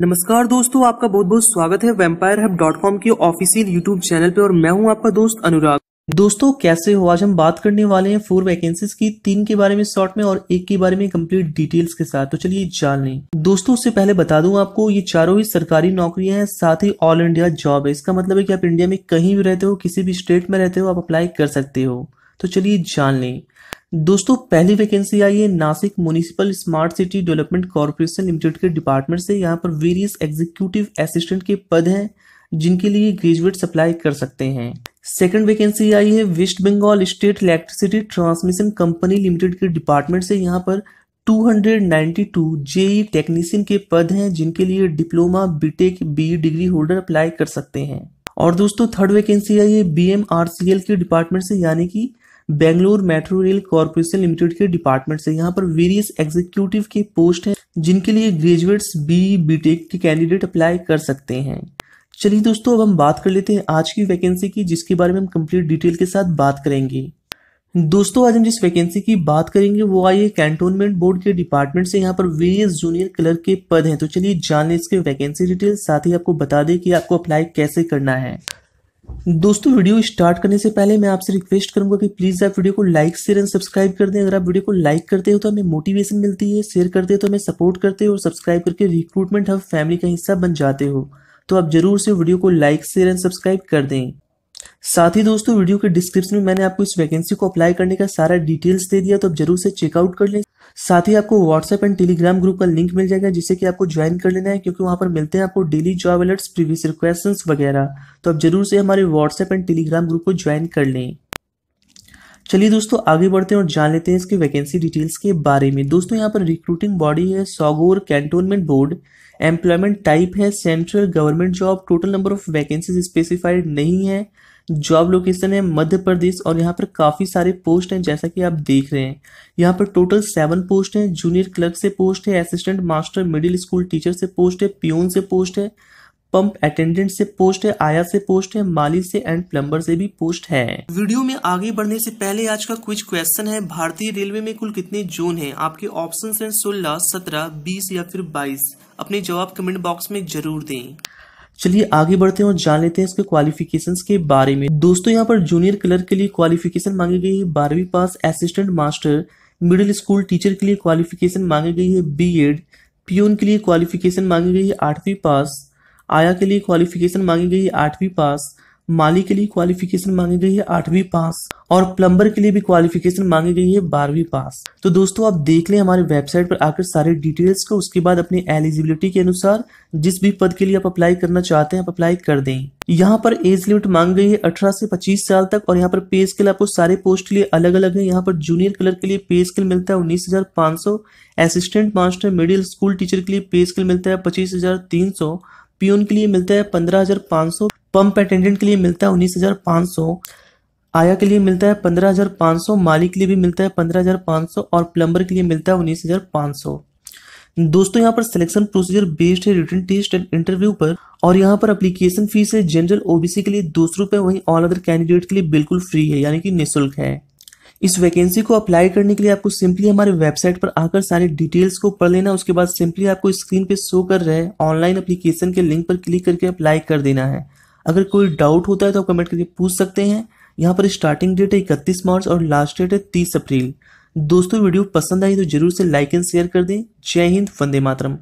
नमस्कार दोस्तों, आपका बहुत बहुत स्वागत है वेम्पायर हब डॉट कॉम के ऑफिशियल यूट्यूब चैनल पे और मैं हूँ आपका दोस्त अनुराग। दोस्तों, कैसे हो? आज हम बात करने वाले हैं फोर वैकेंसीज की, तीन के बारे में शॉर्ट में और एक के बारे में कंप्लीट डिटेल्स के साथ तो चलिए जान लें। दोस्तों, उससे पहले बता दूँ आपको, ये चारों ही सरकारी नौकरियाँ हैं, साथ ही ऑल इंडिया जॉब है। इसका मतलब है कि आप इंडिया में कहीं भी रहते हो, किसी भी स्टेट में रहते हो, आप अप्लाई कर सकते हो। तो चलिए जान लें। दोस्तों, पहली वैकेंसी आई है Nashik municipal smart city development corporation limited के डिपार्टमेंट से। यहाँ पर वेरियस एग्जीक्यूटिव असिस्टेंट के पद हैं, जिनके लिए ग्रेजुएट अप्लाई कर सकते हैं। सेकंड वैकेंसी आई है West Bengal state electricity transmission company limited के डिपार्टमेंट से। यहाँ पर 292 जेई टेक्नीशियन के पद हैं, जिनके लिए diploma BTech B degree holder apply कर सकते हैं। और दोस्तों थर्ड वैकेंसी आई है B M R C L के डिपार्टमेंट से, यानी कि Bangalore metro rail corporation limited के डिपार्टमेंट से यहाँ पर वेरियस एग्जीक्यूटिव के पोस्ट हैं, जिनके लिए ग्रेजुएट्स बी बीटेक के कैंडिडेट अप्लाई कर सकते हैं। चलिए दोस्तों, अब हम बात कर लेते हैं आज की वैकेंसी की, जिसके बारे में हम कंप्लीट डिटेल के साथ बात करेंगे। दोस्तों, आज हम जिस वैकेंसी की बात करेंगे, वो आई है कैंटोनमेंट बोर्ड के डिपार्टमेंट से। यहाँ पर वेरियस जूनियर क्लर्क के पद हैं। तो चलिए जान लें इसके वैकेंसी डिटेल साथ ही आपको बता दें कि आपको अप्लाई कैसे करना है। दोस्तों, वीडियो स्टार्ट करने से पहले मैं आपसे रिक्वेस्ट करूँगा कि प्लीज़ आप वीडियो को लाइक, शेयर एंड सब्सक्राइब कर दें। अगर आप वीडियो को लाइक करते हो तो हमें मोटिवेशन मिलती है। शेयर करते हो तो हमें सपोर्ट करते हो और सब्सक्राइब करके रिक्रूटमेंट हब फैमिली का हिस्सा बन जाते हो। तो आप ज़रूर से वीडियो को लाइक, शेयर एंड सब्सक्राइब कर दें। साथ ही दोस्तों, वीडियो के डिस्क्रिप्शन में मैंने आपको इस वैकेंसी को अप्लाई करने का सारा डिटेल्स दे दिया तो आप ज़रूर से चेकआउट कर लें। साथ ही आपको व्हाट्सएप एंड टेलीग्राम ग्रुप का लिंक मिल जाएगा, जिससे कि आपको ज्वाइन कर लेना है, क्योंकि वहाँ पर मिलते हैं आपको daily job alerts previous question वगैरह। तो आप ज़रूर से हमारे व्हाट्सएप एंड टेलीग्राम ग्रुप को ज्वाइन कर लें। चलिए दोस्तों, आगे बढ़ते हैं और जान लेते हैं इसके वैकेंसी डिटेल्स के बारे में। दोस्तों, यहाँ पर रिक्रूटिंग बॉडी है Saugor cantonment board employment type है central government job total number of vacancies specified नहीं है। जॉब लोकेशन है, मध्य प्रदेश और यहाँ पर काफ़ी सारे पोस्ट हैं, जैसा कि आप देख रहे हैं। यहाँ पर टोटल सेवन पोस्ट हैं जूनियर क्लर्क से पोस्ट है assistant master middle school teacher से पोस्ट है पियोन से पोस्ट है पंप अटेंडेंट से पोस्ट है, आया से पोस्ट है, माली से एंड प्लम्बर से भी पोस्ट है। वीडियो में आगे बढ़ने से पहले आज का कुछ क्वेश्चन है, भारतीय रेलवे में कुल कितने जोन हैं? आपके ऑप्शन हैं सोलह, सत्रह, बीस या फिर बाईस। अपने जवाब कमेंट बॉक्स में ज़रूर दें। चलिए आगे बढ़ते हैं और जान लेते हैं इसके क्वालिफिकेशंस के बारे में। दोस्तों, यहाँ पर जूनियर क्लर्क के लिए क्वालिफिकेशन मांगी गई है। बारहवीं पास assistant master middle school teacher के लिए क्वालिफिकेशन मांगी गई है। बी एड पियोन के लिए क्वालिफिकेशन मांगी गई है। आठवीं पास आया के लिए क्वालिफिकेशन मांगी गई है। आठवीं पास माली के लिए क्वालिफिकेशन मांगी गई है आठवीं पास और प्लम्बर के लिए भी क्वालिफिकेशन मांगी गई है बारहवीं पास तो दोस्तों, आप देख लें हमारे वेबसाइट पर आकर सारे डिटेल्स को, उसके बाद अपनी एलिजिबिलिटी के अनुसार जिस भी पद के लिए आप अप्लाई करना चाहते हैं, आप अप्लाई कर दें। यहाँ पर एज लिमिट मांग गई है अठारह से पच्चीस साल तक और यहाँ पर पे स्किल आपको सारे पोस्ट के लिए अलग अलग है। यहाँ पर जूनियर कलर के लिए पे स्किल मिलता है उन्नीस हज़ार पाँच सौ assistant master middle school teacher के लिए पे स्किल मिलता है पच्चीस हज़ार तीन सौ पियोन के लिए मिलता है पंद्रह हज़ार पाँच सौ, पंप अटेंडेंट के लिए मिलता है उन्नीस हज़ार पाँच सौ, आया के लिए मिलता है पंद्रह हज़ार पाँच सौ, माली के लिए भी मिलता है पंद्रह हज़ार पाँच सौ और प्लम्बर के लिए मिलता है उन्नीस हज़ार पाँच सौ। दोस्तों, यहाँ पर सिलेक्शन प्रोसीजर बेस्ड है रिटर्न टेस्ट एंड इंटरव्यू पर, और यहाँ पर अप्लीकेशन फ़ीस है जनरल ओबीसी के लिए दो सौ रुपए, वहीं ऑल अदर कैंडिडेट के लिए बिल्कुल फ्री है, यानी कि निःशुल्क है। इस वैकेंसी को अप्लाई करने के लिए आपको सिंपली हमारे वेबसाइट पर आकर सारी डिटेल्स को पढ़ लेना, उसके बाद सिंपली आपको स्क्रीन पे शो कर रहे ऑनलाइन अप्लीकेशन के लिंक पर क्लिक करके अप्लाई कर देना है। अगर कोई डाउट होता है तो आप कमेंट करके पूछ सकते हैं। यहाँ पर स्टार्टिंग डेट है इकतीस मार्च और लास्ट डेट है तीस अप्रैल। दोस्तों, वीडियो पसंद आई तो ज़रूर से लाइक एंड शेयर कर दें। जय हिंद, वंदे मातरम।